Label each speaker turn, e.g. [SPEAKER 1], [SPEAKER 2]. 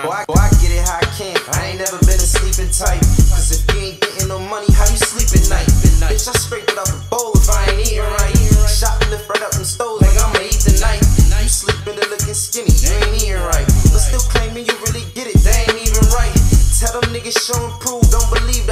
[SPEAKER 1] Boy, I, boy, I get it how I can. I ain't never been a sleeping type. Cause if you ain't getting no money, how you sleep at night? Bitch, I scrape it out the bowl if I ain't eating right. Shopping the right up them stores like I'ma eat tonight. You sleeping and looking skinny, you ain't eating right. But still claiming you really get it, they ain't even right. Tell them niggas show and prove, don't believe that.